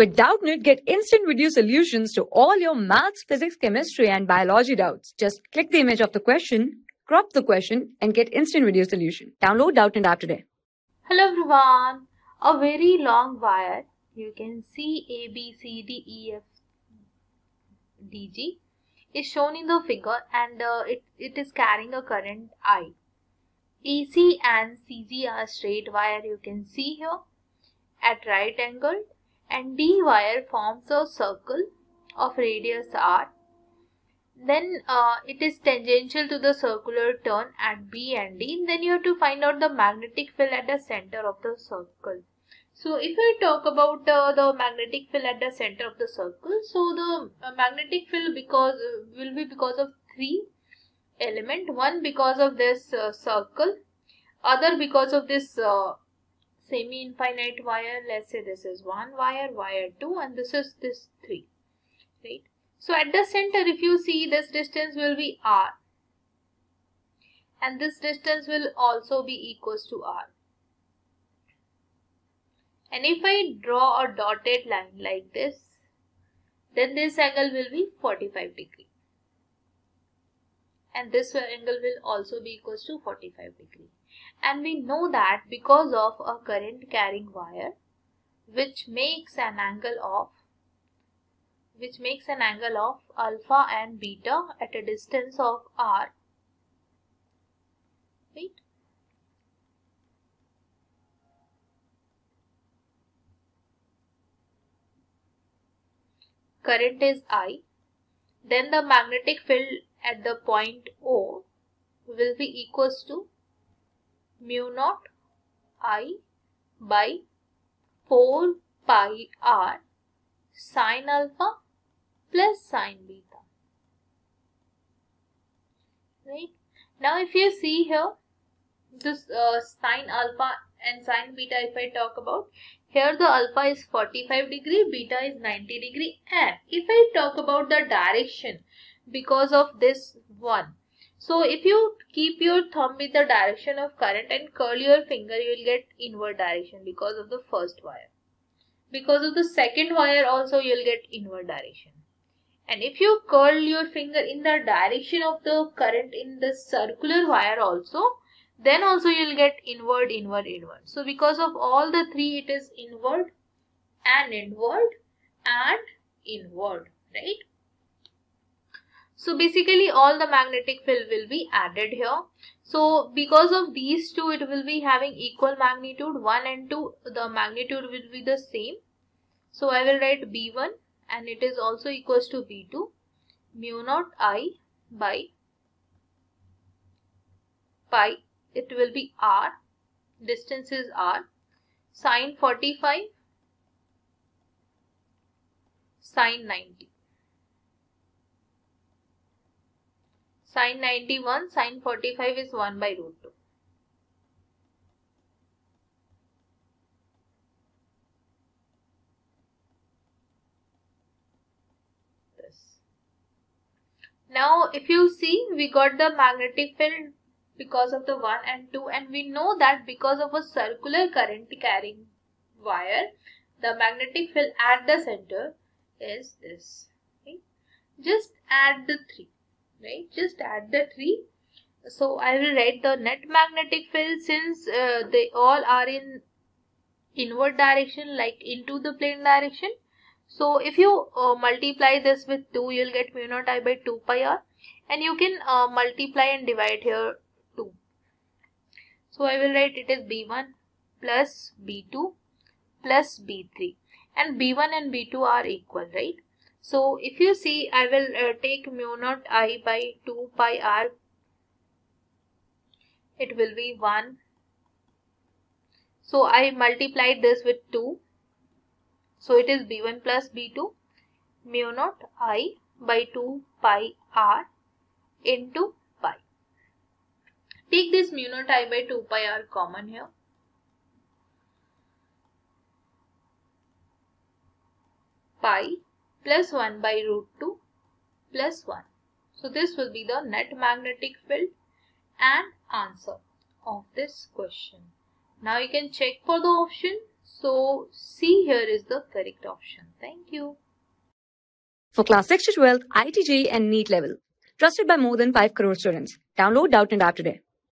With Doubtnut, get instant video solutions to all your maths, physics, chemistry, and biology doubts. Just click the image of the question, crop the question, and get instant video solution. Download Doubtnut app today. Hello everyone. A very long wire. You can see A, B, C, D, E, F, D, G is shown in the figure and uh, it, it is carrying a current I. AC and CG are straight wire you can see here at right angle and D wire forms a circle of radius R. Then uh, it is tangential to the circular turn at B and D. Then you have to find out the magnetic field at the center of the circle. So if I talk about uh, the magnetic field at the center of the circle, so the uh, magnetic field because uh, will be because of three element. One because of this uh, circle, other because of this uh, semi-infinite wire. Let's say this is one wire, wire two, and this is this three, right? So at the center, if you see this distance will be r, and this distance will also be equals to r. And if I draw a dotted line like this, then this angle will be 45 degree. And this angle will also be equals to 45 degree. And we know that because of a current carrying wire, which makes an angle of which makes an angle of alpha and beta at a distance of r. Right? Current is I, then the magnetic field at the point O will be equals to mu naught I by 4 pi r sine alpha plus sine beta. Right? Now if you see here, this uh, sine alpha and sine beta if I talk about, here the alpha is 45 degree, beta is 90 degree and if I talk about the direction because of this one. So if you keep your thumb with the direction of current and curl your finger you will get inward direction because of the first wire. Because of the second wire also you will get inward direction. And if you curl your finger in the direction of the current in the circular wire also then also you'll get inward inward inward so because of all the three it is inward and inward and inward right so basically all the magnetic field will be added here. So because of these two it will be having equal magnitude. 1 and 2 the magnitude will be the same. So i will write b1 and it is also equals to b2 mu naught i by pi it will be r. Distance is r. Sine 45 sine 90 sine 91 sine 45 is 1 by root 2 this. Now if you see we got the magnetic field because of the 1 and 2 and we know that because of a circular current carrying wire the magnetic field at the center is this. Okay? just add the 3 right? Just add the 3 so I will write the net magnetic field since uh, they all are in inward direction like into the plane direction. So if you uh, multiply this with 2 you'll get mu naught i by 2 pi r. And you can uh, multiply and divide here 2 so I will write it is B1 plus B2 plus B3 and B1 and B2 are equal, right? So if you see, I will uh, take mu naught I by 2 pi r. It will be 1. So I multiplied this with 2. So it is B1 plus B2 mu naught I by 2 pi r into pi. Take this mu naught i by 2 pi r common here. Pi plus 1 by root 2 plus 1. So this will be the net magnetic field and answer of this question. Now you can check for the option. So C here is the correct option. Thank you. For class 6 to 12, IIT JEE and NEET level. Trusted by more than 5 crore students. Download Doubtnut App today.